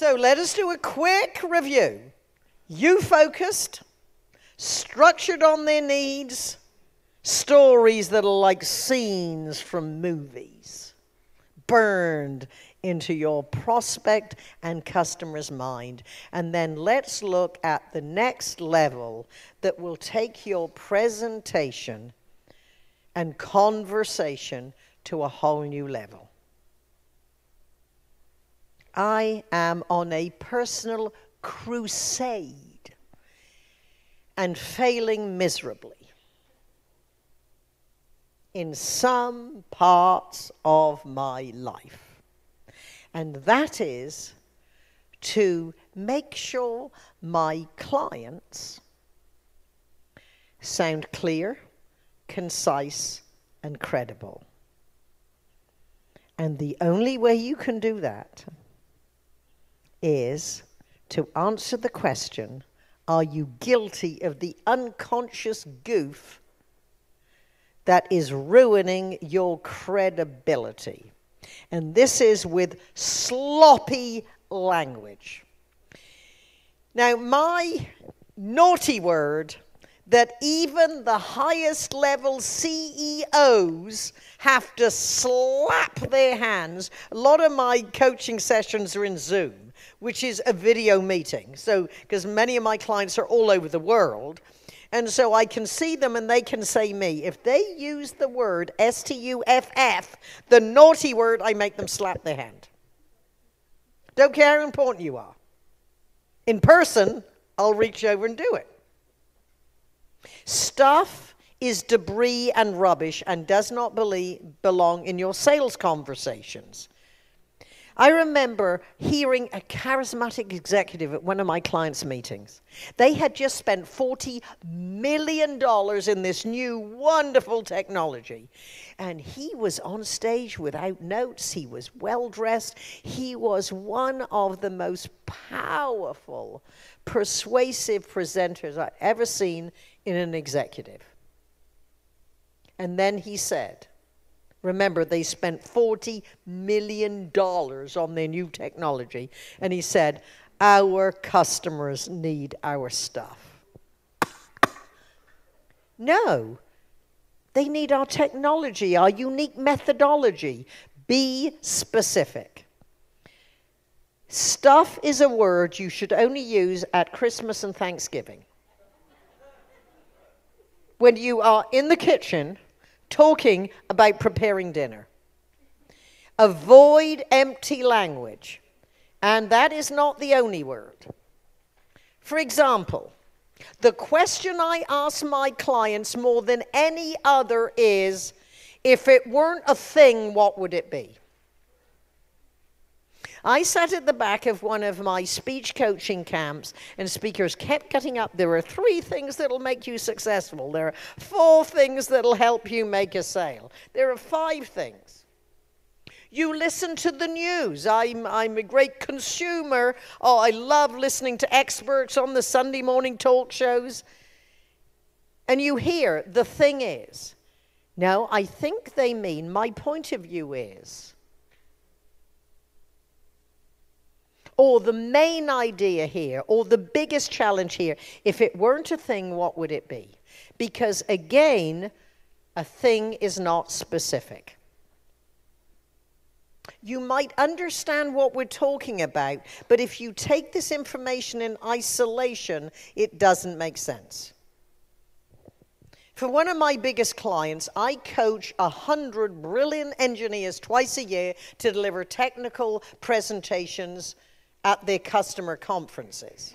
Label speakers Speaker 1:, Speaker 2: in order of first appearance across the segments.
Speaker 1: So let us do a quick review. You focused, structured on their needs, stories that are like scenes from movies, burned into your prospect and customer's mind. And then let's look at the next level that will take your presentation and conversation to a whole new level. I am on a personal crusade and failing miserably in some parts of my life. And that is to make sure my clients sound clear, concise, and credible. And the only way you can do that is to answer the question Are you guilty of the unconscious goof that is ruining your credibility? And this is with sloppy language. Now, my naughty word that even the highest level CEOs have to slap their hands. A lot of my coaching sessions are in Zoom, which is a video meeting. So, because many of my clients are all over the world. And so I can see them and they can say me. If they use the word S T U F F, the naughty word, I make them slap their hand. Don't care how important you are. In person, I'll reach over and do it. Stuff is debris and rubbish and does not belong in your sales conversations. I remember hearing a charismatic executive at one of my clients' meetings. They had just spent $40 million in this new wonderful technology. And he was on stage without notes. He was well dressed. He was one of the most powerful, persuasive presenters I've ever seen in an executive. And then he said, Remember, they spent $40 million on their new technology. And he said, Our customers need our stuff. No, they need our technology, our unique methodology. Be specific. Stuff is a word you should only use at Christmas and Thanksgiving when you are in the kitchen talking about preparing dinner. Avoid empty language. And that is not the only word. For example, the question I ask my clients more than any other is if it weren't a thing, what would it be? I sat at the back of one of my speech coaching camps, and speakers kept getting up. There are three things that'll make you successful. There are four things that'll help you make a sale. There are five things. You listen to the news. I'm, I'm a great consumer. Oh, I love listening to experts on the Sunday morning talk shows. And you hear, the thing is, no, I think they mean, my point of view is. Or the main idea here, or the biggest challenge here, if it weren't a thing, what would it be? Because again, a thing is not specific. You might understand what we're talking about, but if you take this information in isolation, it doesn't make sense. For one of my biggest clients, I coach a hundred brilliant engineers twice a year to deliver technical presentations at their customer conferences.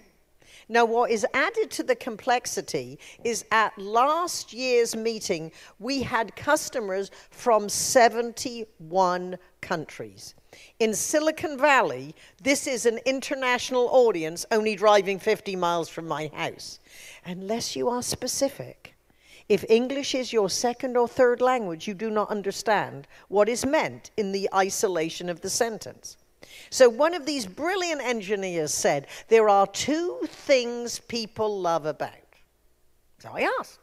Speaker 1: Now, what is added to the complexity is at last year's meeting, we had customers from 71 countries. In Silicon Valley, this is an international audience only driving 50 miles from my house. Unless you are specific, if English is your second or third language, you do not understand what is meant in the isolation of the sentence. So, one of these brilliant engineers said, There are two things people love about. So I asked,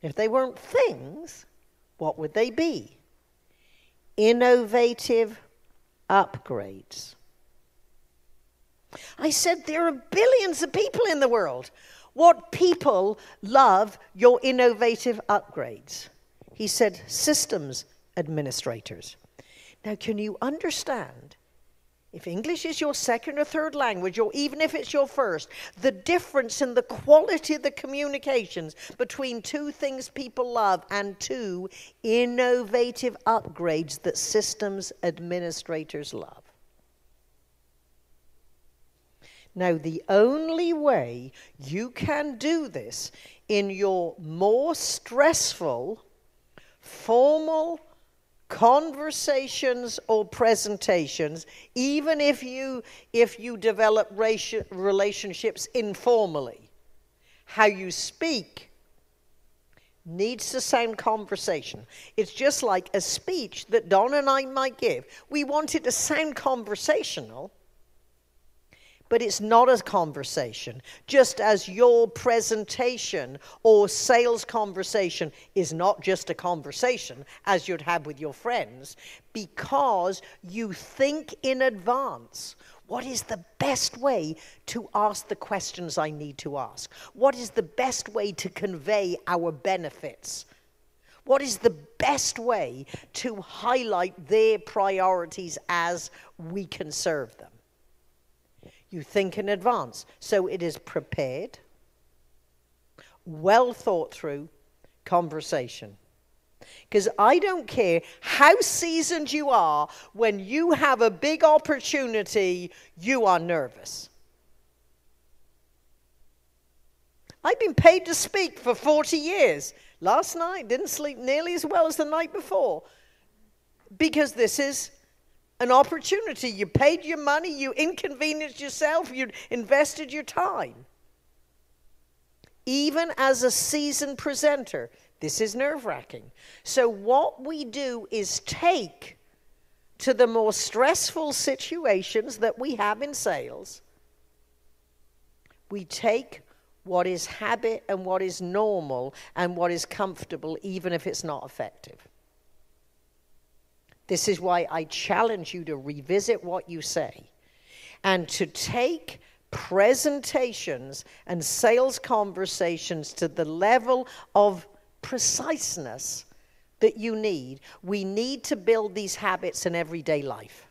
Speaker 1: if they weren't things, what would they be? Innovative upgrades. I said, There are billions of people in the world. What people love your innovative upgrades? He said, Systems administrators. Now, can you understand? If English is your second or third language, or even if it's your first, the difference in the quality of the communications between two things people love and two innovative upgrades that systems administrators love. Now, the only way you can do this in your more stressful, formal conversations or presentations, even if you, if you develop relationships informally, how you speak needs to sound conversation. It's just like a speech that Don and I might give. We want it to sound conversational but it's not a conversation. Just as your presentation or sales conversation is not just a conversation, as you'd have with your friends, because you think in advance. What is the best way to ask the questions I need to ask? What is the best way to convey our benefits? What is the best way to highlight their priorities as we can serve them? You think in advance. So it is prepared, well thought through conversation. Because I don't care how seasoned you are, when you have a big opportunity, you are nervous. I've been paid to speak for 40 years. Last night, didn't sleep nearly as well as the night before. Because this is an opportunity. You paid your money, you inconvenienced yourself, you invested your time. Even as a seasoned presenter, this is nerve wracking. So, what we do is take to the more stressful situations that we have in sales, we take what is habit and what is normal and what is comfortable, even if it's not effective. This is why I challenge you to revisit what you say and to take presentations and sales conversations to the level of preciseness that you need. We need to build these habits in everyday life.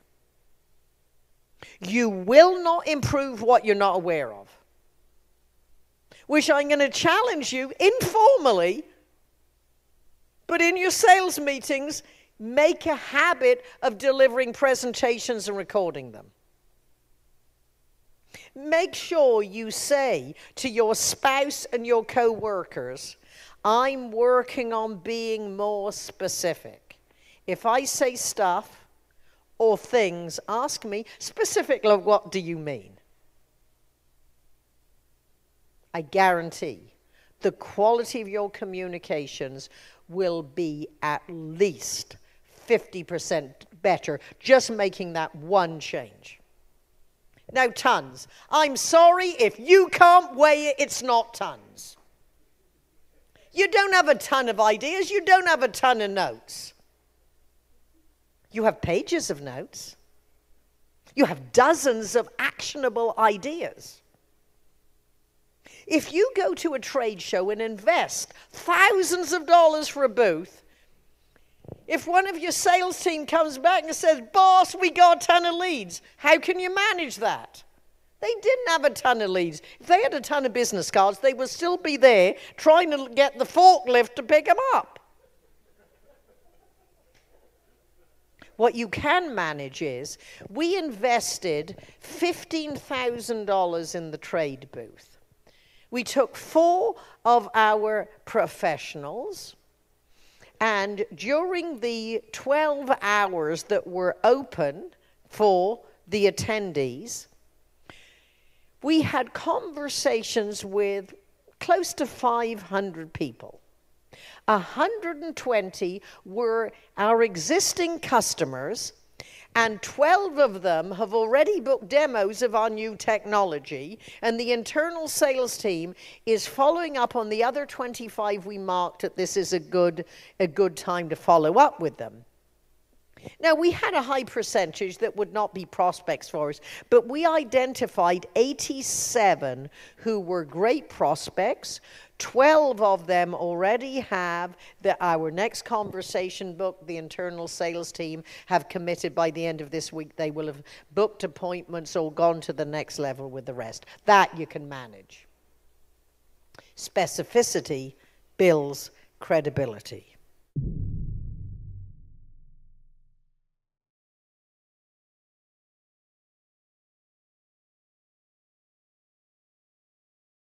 Speaker 1: You will not improve what you're not aware of. Which I'm going to challenge you informally, but in your sales meetings, Make a habit of delivering presentations and recording them. Make sure you say to your spouse and your co workers, I'm working on being more specific. If I say stuff or things, ask me specifically, what do you mean? I guarantee the quality of your communications will be at least 50% better just making that one change. Now, tons. I'm sorry if you can't weigh it, it's not tons. You don't have a ton of ideas, you don't have a ton of notes. You have pages of notes. You have dozens of actionable ideas. If you go to a trade show and invest thousands of dollars for a booth, if one of your sales team comes back and says, Boss, we got a ton of leads, how can you manage that? They didn't have a ton of leads. If they had a ton of business cards, they would still be there trying to get the forklift to pick them up. What you can manage is we invested $15,000 in the trade booth. We took four of our professionals and during the 12 hours that were open for the attendees, we had conversations with close to 500 people. 120 were our existing customers and 12 of them have already booked demos of our new technology, and the internal sales team is following up on the other 25 we marked that this is a good, a good time to follow up with them. Now, we had a high percentage that would not be prospects for us, but we identified 87 who were great prospects. 12 of them already have the, our next conversation book. The internal sales team have committed by the end of this week they will have booked appointments or gone to the next level with the rest. That you can manage. Specificity builds credibility.